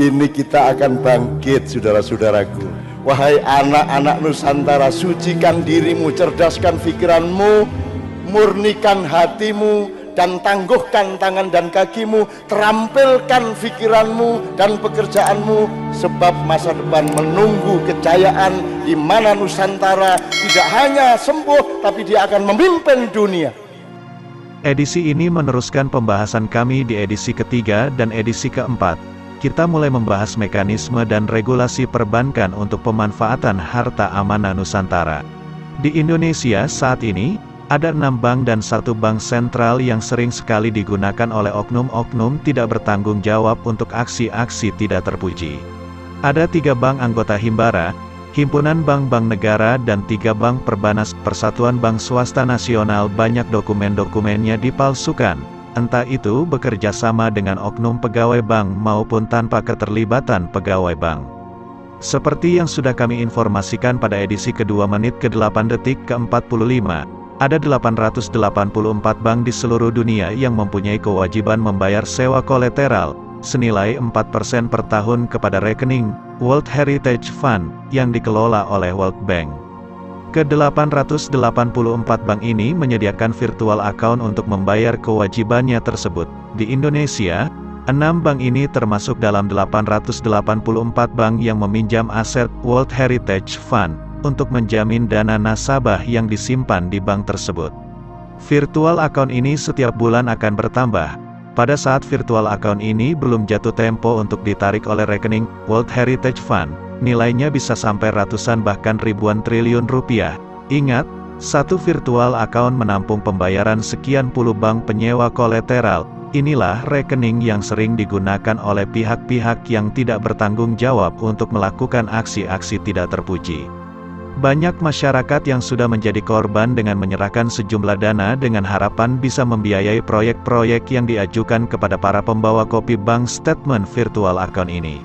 ini kita akan bangkit saudara-saudaraku Wahai anak-anak Nusantara sucikan dirimu cerdaskan pikiranmu murnikan hatimu dan tangguhkan tangan dan kakimu terampilkan pikiranmu dan pekerjaanmu sebab masa depan menunggu kejayaan di mana Nusantara tidak hanya sembuh tapi dia akan memimpin dunia Edisi ini meneruskan pembahasan kami di edisi ketiga dan edisi keempat. Kita mulai membahas mekanisme dan regulasi perbankan untuk pemanfaatan harta amanah Nusantara. Di Indonesia saat ini, ada enam bank dan satu bank sentral yang sering sekali digunakan oleh oknum-oknum tidak bertanggung jawab untuk aksi-aksi tidak terpuji. Ada tiga bank anggota Himbara, Himpunan Bank-Bank Negara dan tiga bank perbanas Persatuan Bank Swasta Nasional banyak dokumen-dokumennya dipalsukan, entah itu bekerja sama dengan oknum pegawai bank maupun tanpa keterlibatan pegawai bank. Seperti yang sudah kami informasikan pada edisi kedua menit ke-8 detik ke-45, ada 884 bank di seluruh dunia yang mempunyai kewajiban membayar sewa kolateral, senilai 4% per tahun kepada rekening World Heritage Fund yang dikelola oleh World Bank. Ke-884 bank ini menyediakan virtual account untuk membayar kewajibannya tersebut. Di Indonesia, enam bank ini termasuk dalam 884 bank yang meminjam aset World Heritage Fund untuk menjamin dana nasabah yang disimpan di bank tersebut. Virtual account ini setiap bulan akan bertambah, pada saat virtual account ini belum jatuh tempo untuk ditarik oleh rekening World Heritage Fund, nilainya bisa sampai ratusan bahkan ribuan triliun rupiah. Ingat, satu virtual account menampung pembayaran sekian puluh bank penyewa kolateral. Inilah rekening yang sering digunakan oleh pihak-pihak yang tidak bertanggung jawab untuk melakukan aksi-aksi tidak terpuji. Banyak masyarakat yang sudah menjadi korban dengan menyerahkan sejumlah dana dengan harapan bisa membiayai proyek-proyek yang diajukan kepada para pembawa kopi bank statement virtual account ini.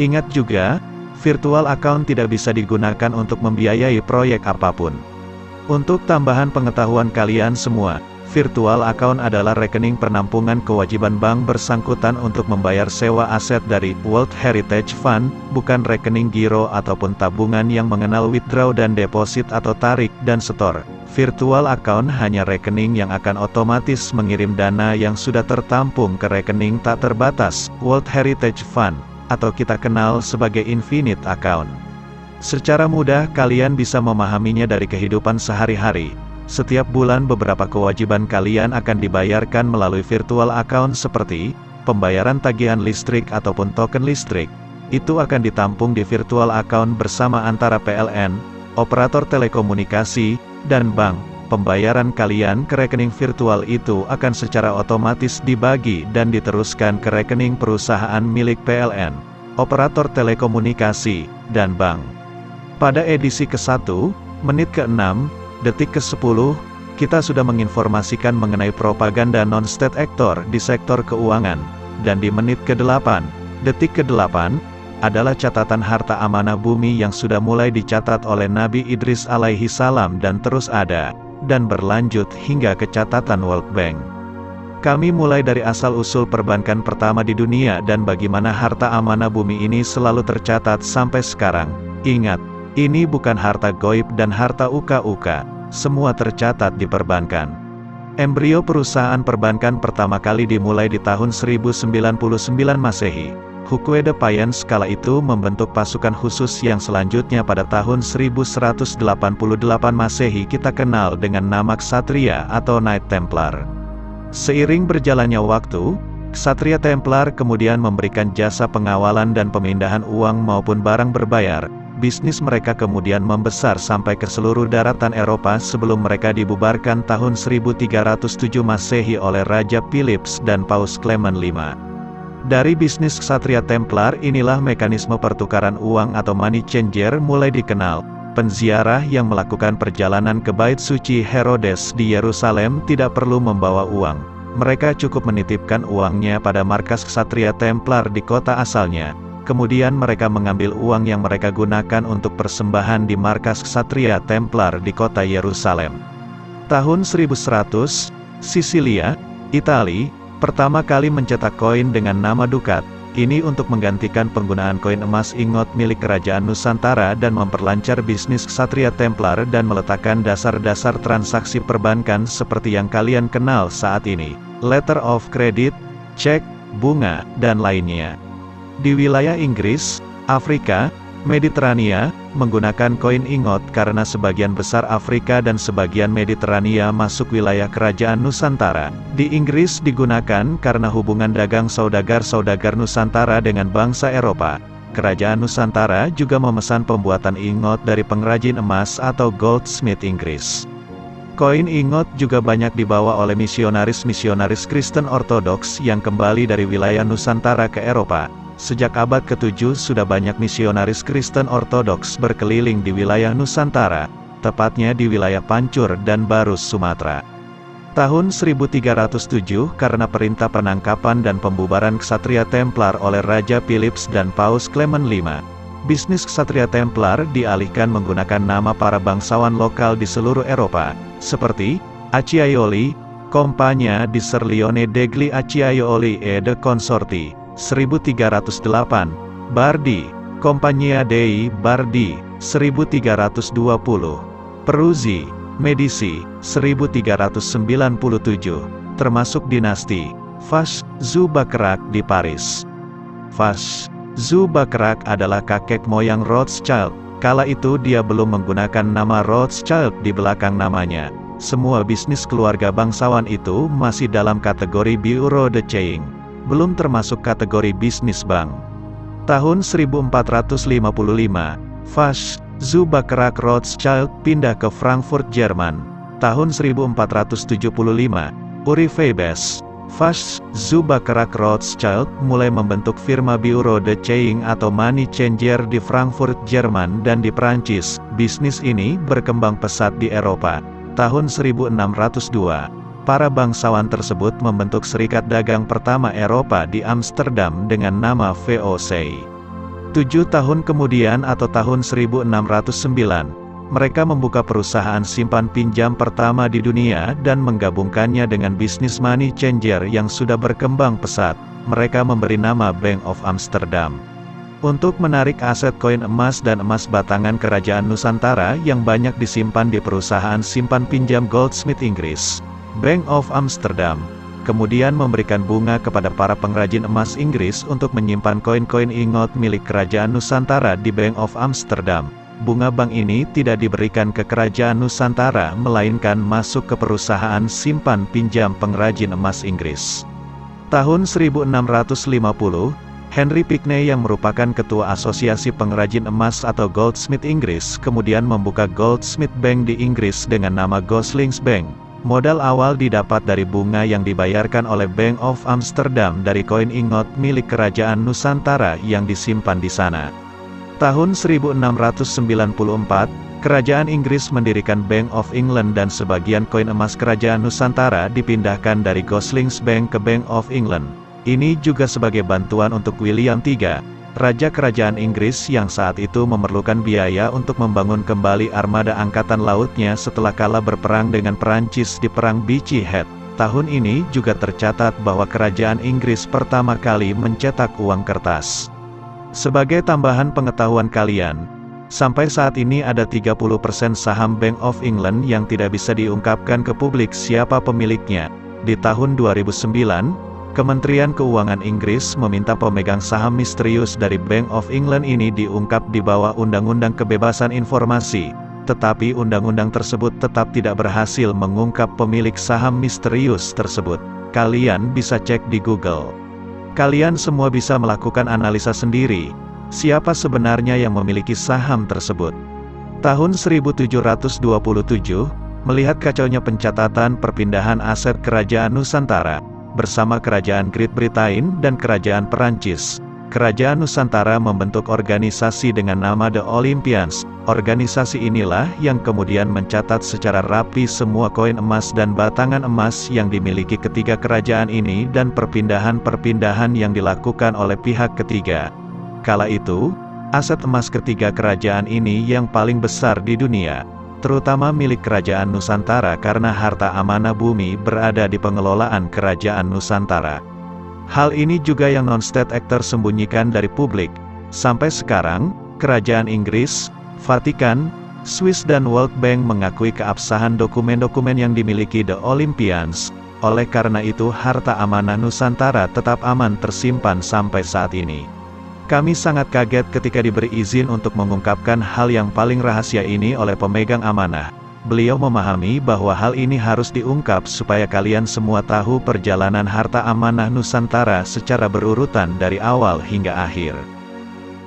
Ingat juga, virtual account tidak bisa digunakan untuk membiayai proyek apa pun. Untuk tambahan pengetahuan kalian semua, Virtual account adalah rekening penampungan kewajiban bank bersangkutan untuk membayar sewa aset dari World Heritage Fund, bukan rekening giro ataupun tabungan yang mengenal withdraw dan deposit atau tarik dan setor. Virtual account hanya rekening yang akan otomatis mengirim dana yang sudah tertampung ke rekening tak terbatas, World Heritage Fund, atau kita kenal sebagai Infinite Account. Secara mudah kalian bisa memahaminya dari kehidupan sehari-hari. Setiap bulan beberapa kewajiban kalian akan dibayarkan melalui virtual account seperti, pembayaran tagihan listrik ataupun token listrik, itu akan ditampung di virtual account bersama antara PLN, operator telekomunikasi, dan bank. Pembayaran kalian ke rekening virtual itu akan secara otomatis dibagi dan diteruskan ke rekening perusahaan milik PLN, operator telekomunikasi, dan bank. Pada edisi ke-1, menit ke-6, Detik ke-10, kita sudah menginformasikan mengenai propaganda non-state actor di sektor keuangan, dan di menit ke-8, detik ke-8, adalah catatan harta amanah bumi yang sudah mulai dicatat oleh Nabi Idris alaihi salam dan terus ada, dan berlanjut hingga ke catatan World Bank. Kami mulai dari asal-usul perbankan pertama di dunia dan bagaimana harta amanah bumi ini selalu tercatat sampai sekarang. Ingat, ini bukan harta goib dan harta uka-uka, semua tercatat di perbankan. Embrio perusahaan perbankan pertama kali dimulai di tahun 1099 Masehi. Hukwede Payen skala itu membentuk pasukan khusus yang selanjutnya pada tahun 1188 Masehi kita kenal dengan nama Ksatria atau Knight Templar. Seiring berjalannya waktu, Ksatria Templar kemudian memberikan jasa pengawalan dan pemindahan uang maupun barang berbayar, bisnis mereka kemudian membesar sampai ke seluruh daratan Eropa sebelum mereka dibubarkan tahun 1307 Masehi oleh Raja Philips dan Paus Clement V. Dari bisnis Ksatria Templar inilah mekanisme pertukaran uang atau money changer mulai dikenal. Penziarah yang melakukan perjalanan ke Bait Suci Herodes di Yerusalem tidak perlu membawa uang. Mereka cukup menitipkan uangnya pada markas Ksatria Templar di kota asalnya, Kemudian mereka mengambil uang yang mereka gunakan untuk persembahan di markas Ksatria Templar di kota Yerusalem. Tahun 1100, Sisilia, Itali, pertama kali mencetak koin dengan nama dukat. Ini untuk menggantikan penggunaan koin emas ingot milik Kerajaan Nusantara dan memperlancar bisnis Ksatria Templar dan meletakkan dasar-dasar transaksi perbankan seperti yang kalian kenal saat ini. Letter of credit, cek, bunga, dan lainnya. Di wilayah Inggris, Afrika, Mediterania, menggunakan koin ingot karena sebagian besar Afrika dan sebagian Mediterania masuk wilayah kerajaan Nusantara. Di Inggris digunakan karena hubungan dagang saudagar-saudagar Nusantara dengan bangsa Eropa. Kerajaan Nusantara juga memesan pembuatan ingot dari pengrajin emas atau goldsmith Inggris. Koin ingot juga banyak dibawa oleh misionaris-misionaris Kristen Ortodoks yang kembali dari wilayah Nusantara ke Eropa. Sejak abad ke-7 sudah banyak misionaris Kristen Ortodoks berkeliling di wilayah Nusantara, tepatnya di wilayah Pancur dan Barus, Sumatera. Tahun 1307 karena perintah penangkapan dan pembubaran Ksatria Templar oleh Raja Philips dan Paus Clement V, bisnis Ksatria Templar dialihkan menggunakan nama para bangsawan lokal di seluruh Eropa, seperti Acciaioli, Compagnia di Serlione degli Acciaioli e de Consorti, 1308, Bardi, Compagnia dei Bardi, 1320, Peruzzi, Medici, 1397, termasuk dinasti Fash Zubakrak di Paris. Fash Zubakrak adalah kakek moyang Rothschild, kala itu dia belum menggunakan nama Rothschild di belakang namanya. Semua bisnis keluarga bangsawan itu masih dalam kategori Bureau de Change belum termasuk kategori bisnis bank. Tahun 1455, Fasch Zubakrak Rothschild pindah ke Frankfurt, Jerman. Tahun 1475, Uri Febes, Fasch Zubakrak Rothschild mulai membentuk firma Bureau de Change atau Money Changer di Frankfurt, Jerman dan di Prancis. Bisnis ini berkembang pesat di Eropa. Tahun 1602, para bangsawan tersebut membentuk serikat dagang pertama Eropa di Amsterdam dengan nama VOC. Tujuh tahun kemudian atau tahun 1609, mereka membuka perusahaan simpan pinjam pertama di dunia dan menggabungkannya dengan bisnis money changer yang sudah berkembang pesat. Mereka memberi nama Bank of Amsterdam. Untuk menarik aset koin emas dan emas batangan kerajaan Nusantara yang banyak disimpan di perusahaan simpan pinjam Goldsmith Inggris. Bank of Amsterdam, kemudian memberikan bunga kepada para pengrajin emas Inggris untuk menyimpan koin-koin ingot milik kerajaan Nusantara di Bank of Amsterdam. Bunga bank ini tidak diberikan ke kerajaan Nusantara melainkan masuk ke perusahaan simpan pinjam pengrajin emas Inggris. Tahun 1650, Henry Pinckney yang merupakan ketua Asosiasi Pengrajin Emas atau Goldsmith Inggris kemudian membuka Goldsmith Bank di Inggris dengan nama Goslings Bank. Modal awal didapat dari bunga yang dibayarkan oleh Bank of Amsterdam dari koin ingot milik Kerajaan Nusantara yang disimpan di sana. Tahun 1694, Kerajaan Inggris mendirikan Bank of England dan sebagian koin emas Kerajaan Nusantara dipindahkan dari Goslings Bank ke Bank of England. Ini juga sebagai bantuan untuk William III, Raja Kerajaan Inggris yang saat itu memerlukan biaya untuk membangun kembali armada angkatan lautnya setelah kalah berperang dengan Perancis di Perang Beachy Head. Tahun ini juga tercatat bahwa Kerajaan Inggris pertama kali mencetak uang kertas. Sebagai tambahan pengetahuan kalian, sampai saat ini ada 30% saham Bank of England yang tidak bisa diungkapkan ke publik siapa pemiliknya. Di tahun 2009, Kementerian Keuangan Inggris meminta pemegang saham misterius dari Bank of England ini diungkap di bawah Undang-Undang Kebebasan Informasi, tetapi undang-undang tersebut tetap tidak berhasil mengungkap pemilik saham misterius tersebut. Kalian bisa cek di Google. Kalian semua bisa melakukan analisa sendiri, siapa sebenarnya yang memiliki saham tersebut. Tahun 1727, melihat kacaunya pencatatan perpindahan aset kerajaan Nusantara, bersama Kerajaan Great Britain dan Kerajaan Perancis. Kerajaan Nusantara membentuk organisasi dengan nama The Olympians. Organisasi inilah yang kemudian mencatat secara rapi semua koin emas dan batangan emas yang dimiliki ketiga kerajaan ini dan perpindahan-perpindahan yang dilakukan oleh pihak ketiga. Kala itu, aset emas ketiga kerajaan ini yang paling besar di dunia terutama milik Kerajaan Nusantara karena harta amanah bumi berada di pengelolaan Kerajaan Nusantara. Hal ini juga yang non-state actor sembunyikan dari publik. Sampai sekarang, Kerajaan Inggris, Vatikan, Swiss dan World Bank mengakui keabsahan dokumen-dokumen yang dimiliki The Olympians. Oleh karena itu harta amanah Nusantara tetap aman tersimpan sampai saat ini. Kami sangat kaget ketika diberi izin untuk mengungkapkan hal yang paling rahasia ini oleh pemegang amanah. Beliau memahami bahwa hal ini harus diungkap supaya kalian semua tahu perjalanan harta amanah Nusantara secara berurutan dari awal hingga akhir.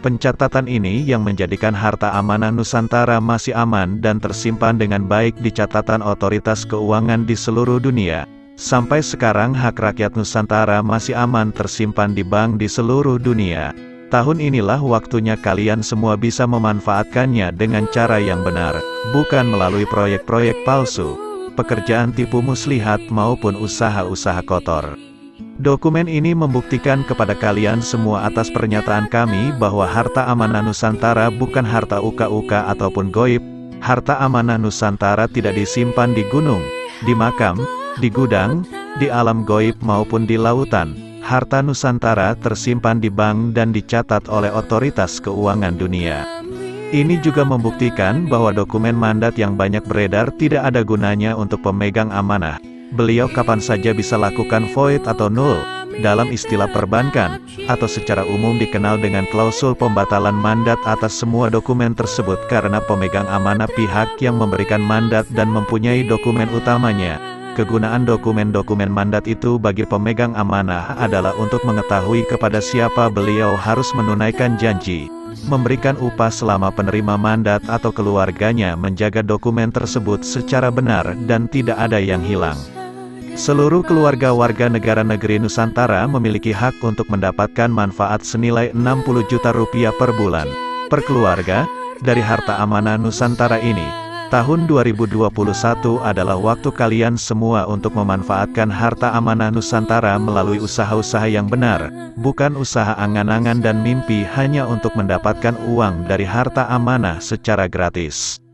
Pencatatan ini yang menjadikan harta amanah Nusantara masih aman dan tersimpan dengan baik di catatan otoritas keuangan di seluruh dunia. Sampai sekarang hak rakyat Nusantara masih aman tersimpan di bank di seluruh dunia. Tahun inilah waktunya kalian semua bisa memanfaatkannya dengan cara yang benar, bukan melalui proyek-proyek palsu, pekerjaan tipu muslihat maupun usaha-usaha kotor. Dokumen ini membuktikan kepada kalian semua atas pernyataan kami bahwa harta amanah Nusantara bukan harta uka-uka ataupun goib, harta amanah Nusantara tidak disimpan di gunung, di makam, di gudang, di alam goib maupun di lautan, harta Nusantara tersimpan di bank dan dicatat oleh otoritas keuangan dunia. Ini juga membuktikan bahwa dokumen mandat yang banyak beredar tidak ada gunanya untuk pemegang amanah. Beliau kapan saja bisa lakukan void atau null, dalam istilah perbankan, atau secara umum dikenal dengan klausul pembatalan mandat atas semua dokumen tersebut karena pemegang amanah pihak yang memberikan mandat dan mempunyai dokumen utamanya, Kegunaan dokumen-dokumen mandat itu bagi pemegang amanah adalah untuk mengetahui kepada siapa beliau harus menunaikan janji, memberikan upah selama penerima mandat atau keluarganya menjaga dokumen tersebut secara benar dan tidak ada yang hilang. Seluruh keluarga warga negara negeri Nusantara memiliki hak untuk mendapatkan manfaat senilai 60 juta rupiah per bulan, per keluarga, dari harta amanah Nusantara ini. Tahun 2021 adalah waktu kalian semua untuk memanfaatkan harta amanah Nusantara melalui usaha-usaha yang benar, bukan usaha angan-angan dan mimpi hanya untuk mendapatkan uang dari harta amanah secara gratis.